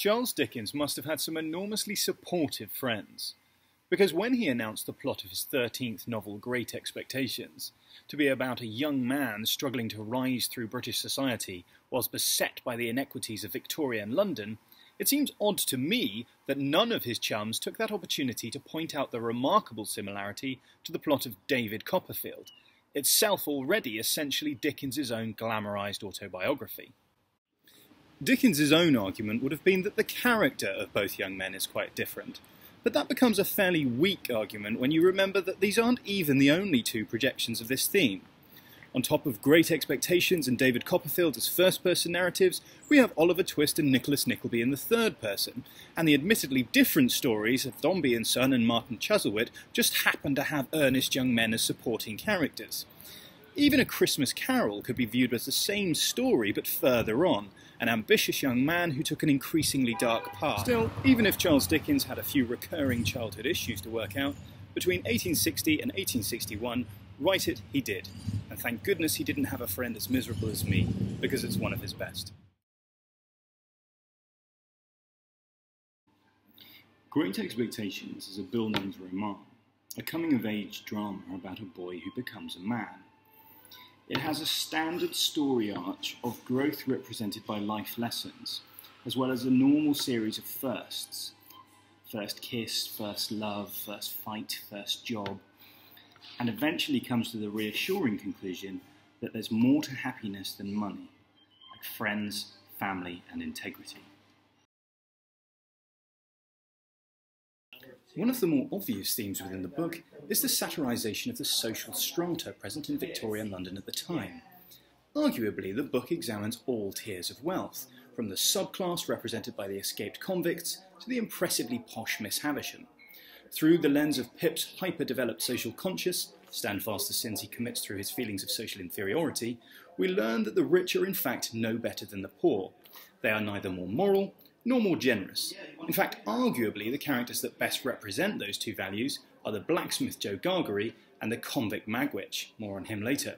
Charles Dickens must have had some enormously supportive friends. Because when he announced the plot of his 13th novel, Great Expectations, to be about a young man struggling to rise through British society whilst beset by the inequities of Victorian London, it seems odd to me that none of his chums took that opportunity to point out the remarkable similarity to the plot of David Copperfield, itself already essentially Dickens's own glamorized autobiography. Dickens's own argument would have been that the character of both young men is quite different, but that becomes a fairly weak argument when you remember that these aren't even the only two projections of this theme. On top of Great Expectations and David Copperfield as first person narratives, we have Oliver Twist and Nicholas Nickleby in the third person, and the admittedly different stories of Dombey and Son and Martin Chuzzlewit just happen to have earnest young men as supporting characters. Even A Christmas Carol could be viewed as the same story but further on, an ambitious young man who took an increasingly dark path. Still, even if Charles Dickens had a few recurring childhood issues to work out, between 1860 and 1861, write it he did, and thank goodness he didn't have a friend as miserable as me, because it's one of his best. Great Expectations is a Bildungsroman, a coming of age drama about a boy who becomes a man. It has a standard story arch of growth represented by life lessons, as well as a normal series of firsts first kiss, first love, first fight, first job, and eventually comes to the reassuring conclusion that there's more to happiness than money, like friends, family, and integrity. One of the more obvious themes within the book is the satirisation of the social strata present in Victorian London at the time. Arguably, the book examines all tiers of wealth, from the subclass represented by the escaped convicts to the impressively posh Miss Havisham. Through the lens of Pip's hyper-developed social conscious, stand fast the sins he commits through his feelings of social inferiority, we learn that the rich are in fact no better than the poor. They are neither more moral nor more generous. In fact, arguably, the characters that best represent those two values are the blacksmith Joe Gargery and the convict Magwitch. More on him later.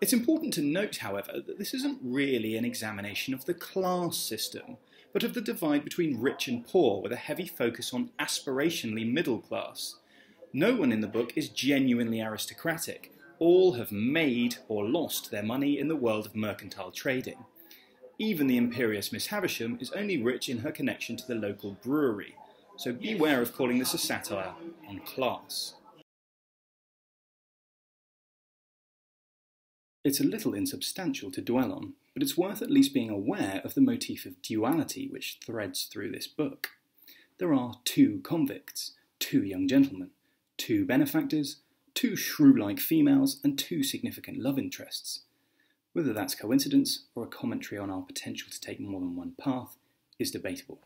It's important to note, however, that this isn't really an examination of the class system, but of the divide between rich and poor, with a heavy focus on aspirationally middle class. No one in the book is genuinely aristocratic. All have made or lost their money in the world of mercantile trading. Even the imperious Miss Havisham is only rich in her connection to the local brewery, so beware of calling this a satire on class. It's a little insubstantial to dwell on, but it's worth at least being aware of the motif of duality which threads through this book. There are two convicts, two young gentlemen, two benefactors, two shrew-like females, and two significant love interests. Whether that's coincidence or a commentary on our potential to take more than one path is debatable.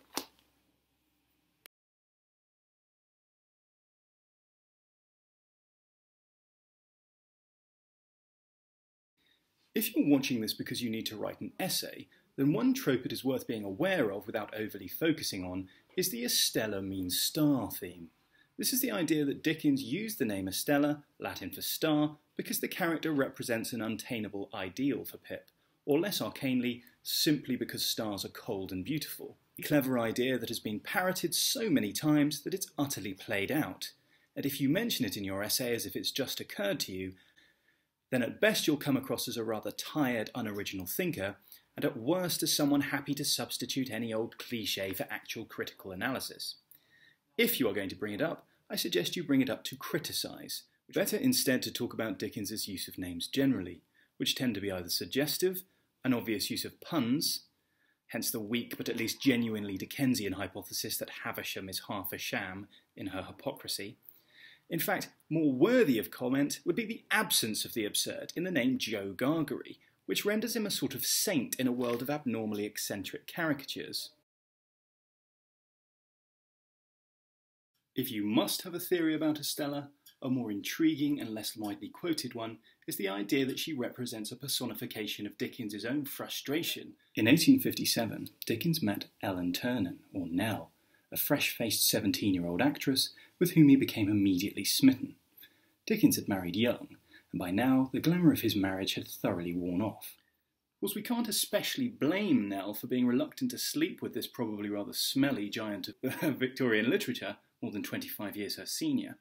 If you're watching this because you need to write an essay, then one trope it is worth being aware of without overly focusing on is the Estella means star theme. This is the idea that Dickens used the name Estella, Latin for star, because the character represents an untainable ideal for Pip, or less arcanely, simply because stars are cold and beautiful. A clever idea that has been parroted so many times that it's utterly played out. And if you mention it in your essay as if it's just occurred to you, then at best you'll come across as a rather tired, unoriginal thinker, and at worst as someone happy to substitute any old cliche for actual critical analysis. If you are going to bring it up, I suggest you bring it up to criticise. Better instead to talk about Dickens's use of names generally, which tend to be either suggestive, an obvious use of puns, hence the weak but at least genuinely Dickensian hypothesis that Havisham is half a sham in her hypocrisy, in fact, more worthy of comment would be the absence of the absurd in the name Joe Gargery, which renders him a sort of saint in a world of abnormally eccentric caricatures. If you must have a theory about Estella, a more intriguing and less widely quoted one is the idea that she represents a personification of Dickens's own frustration. In 1857, Dickens met Ellen Ternan, or Nell, a fresh-faced 17-year-old actress with whom he became immediately smitten. Dickens had married young, and by now the glamour of his marriage had thoroughly worn off. course, we can't especially blame Nell for being reluctant to sleep with this probably rather smelly giant of Victorian literature, more than 25 years her senior.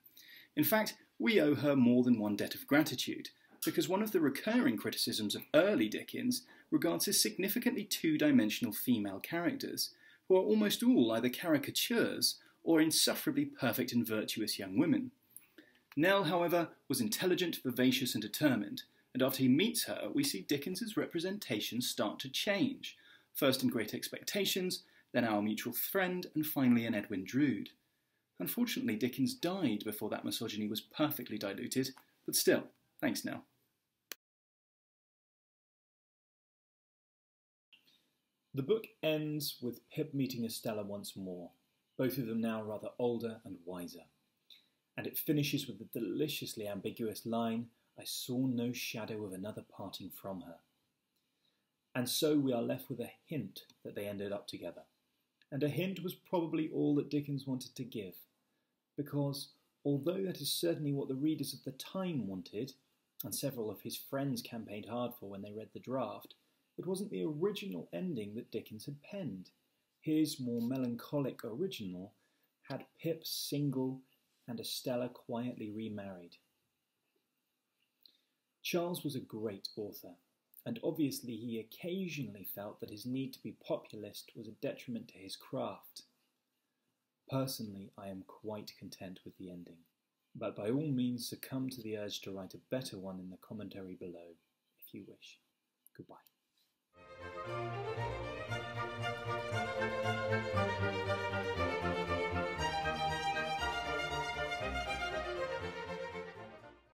In fact, we owe her more than one debt of gratitude, because one of the recurring criticisms of early Dickens regards his significantly two dimensional female characters, who are almost all either caricatures or insufferably perfect and virtuous young women. Nell, however, was intelligent, vivacious, and determined, and after he meets her, we see Dickens's representations start to change, first in Great Expectations, then Our Mutual Friend, and finally in Edwin Drood. Unfortunately, Dickens died before that misogyny was perfectly diluted, but still, thanks Nell. The book ends with Pip meeting Estella once more, both of them now rather older and wiser. And it finishes with the deliciously ambiguous line I saw no shadow of another parting from her. And so we are left with a hint that they ended up together. And a hint was probably all that Dickens wanted to give, because although that is certainly what the readers of the time wanted, and several of his friends campaigned hard for when they read the draft, it wasn't the original ending that Dickens had penned. His more melancholic original had Pip single and Estella quietly remarried. Charles was a great author, and obviously he occasionally felt that his need to be populist was a detriment to his craft. Personally, I am quite content with the ending, but by all means succumb to the urge to write a better one in the commentary below, if you wish. Goodbye.